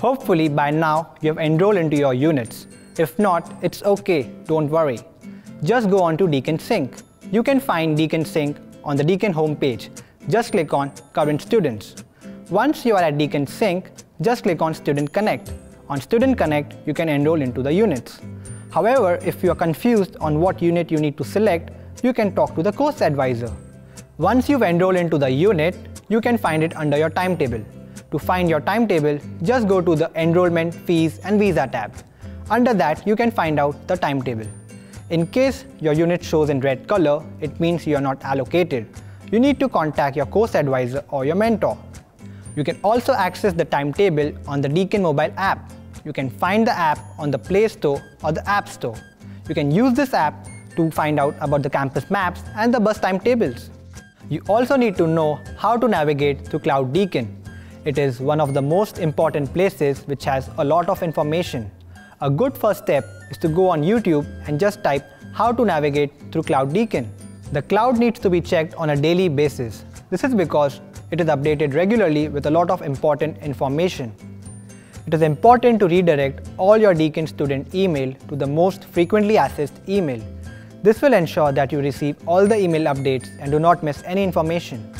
Hopefully by now you have enrolled into your units. If not, it's okay, don't worry. Just go on to Deakin Sync. You can find Deakin Sync on the Deakin homepage. Just click on Current Students. Once you are at Deakin Sync, just click on Student Connect. On Student Connect, you can enroll into the units. However, if you are confused on what unit you need to select, you can talk to the course advisor. Once you've enrolled into the unit, you can find it under your timetable. To find your timetable, just go to the Enrollment, Fees and Visa tab. Under that, you can find out the timetable. In case your unit shows in red color, it means you are not allocated. You need to contact your course advisor or your mentor. You can also access the timetable on the Deakin mobile app. You can find the app on the Play Store or the App Store. You can use this app to find out about the campus maps and the bus timetables. You also need to know how to navigate through Cloud Deakin. It is one of the most important places which has a lot of information. A good first step is to go on YouTube and just type how to navigate through Cloud Deakin. The cloud needs to be checked on a daily basis. This is because it is updated regularly with a lot of important information. It is important to redirect all your Deakin student email to the most frequently accessed email. This will ensure that you receive all the email updates and do not miss any information.